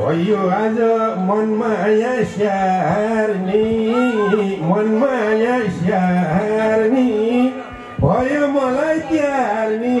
ويعز من ما يشهرني من ما يشهرني ويا ملاك يارني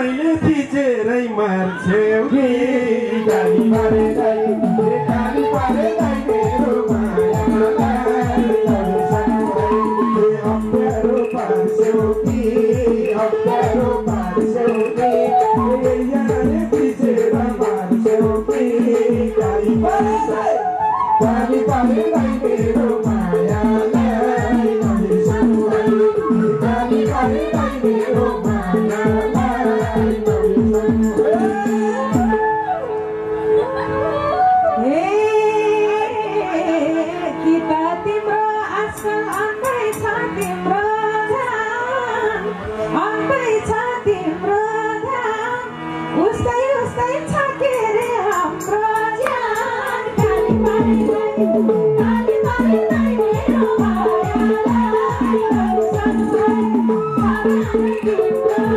मैले थिचेरै मार्छेउ कि गाली मारे दाइ पानी पारे दाइ मेरो हप्ताहरू पार्छेउ कि हप्ताहरू पार्छेउ कि कि पानी पारे पानी पारे मेरो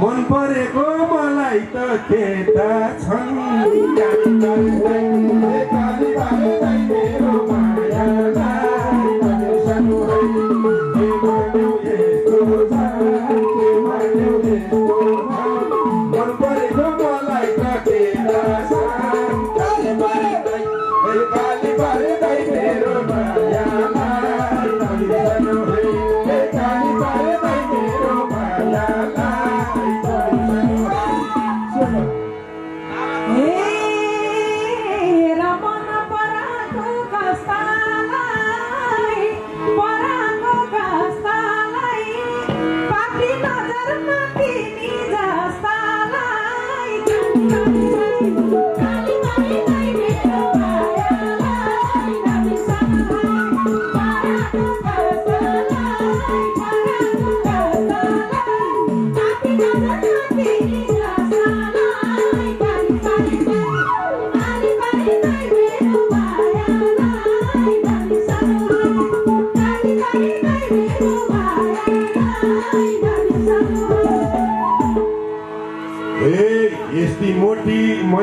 मन परेको मलाई त त्यता छन्।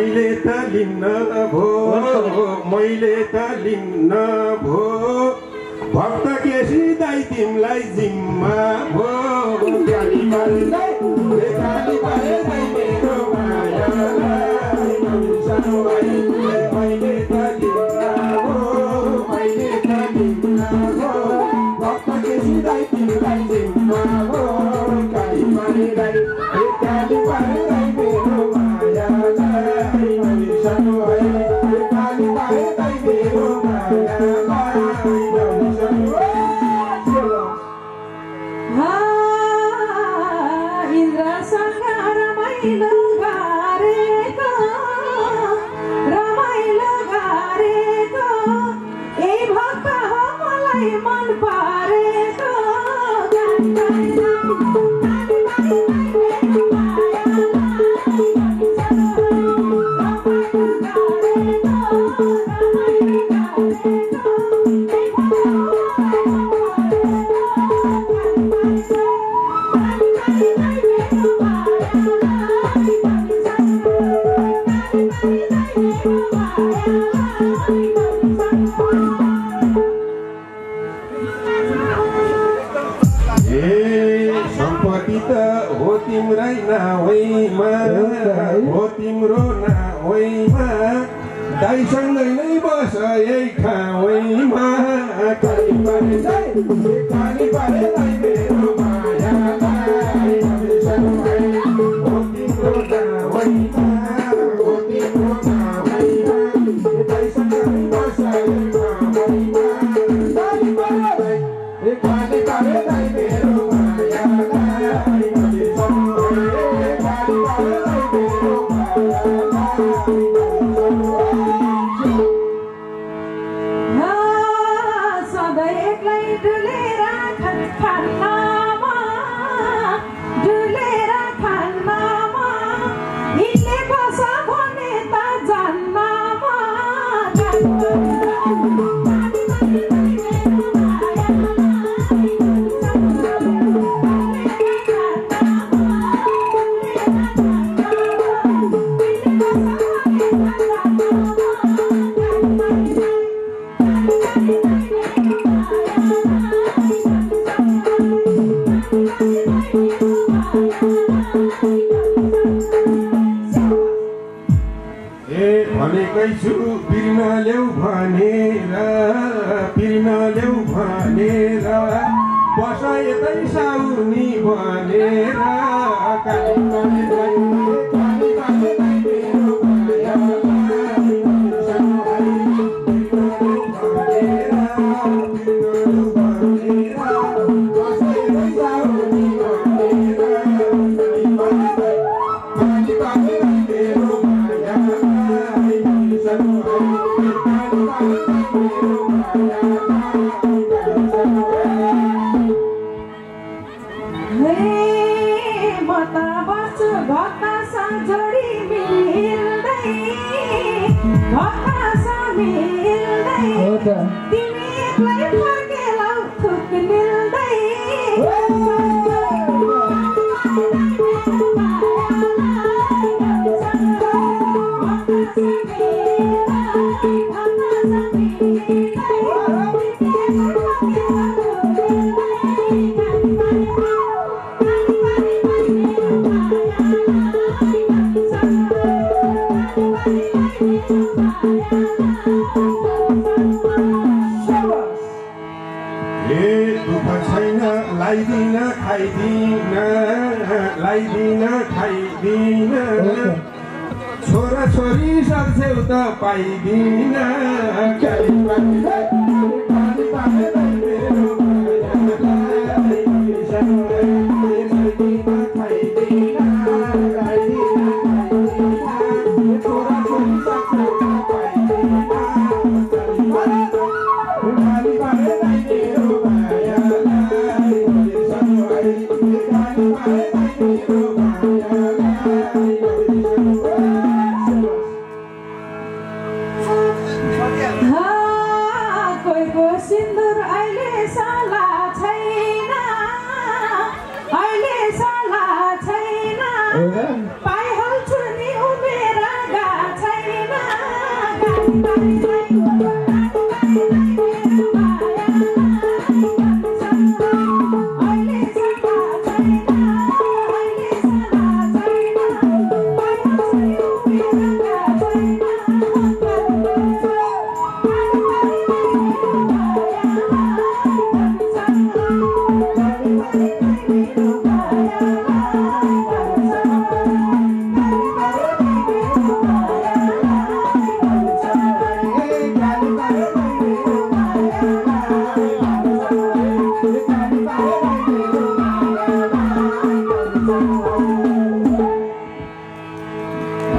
मैले त लिन्न भो। मैले त लिन्न भो। भक्त केसी दाई तिमलाई जिम्मा भो। I'm my mind. तिम्रो नावैमा दाइसँगै नै बस यही ठाउँमा Bye. ल्याउ भनेर पिरिन ल्याउ भनेर बस यतै साउनी भनेर काली बतासा जोडी मिल्दै बतासा मिल्दै तिमी एक्लै फर्केलाउ थुक मिल्दै Thank you. ए दुःख छैन लाइदिन खाइदिन लाइदिन खाइदिन छोरा छोरी सक्छौ त पाइदिन Bye.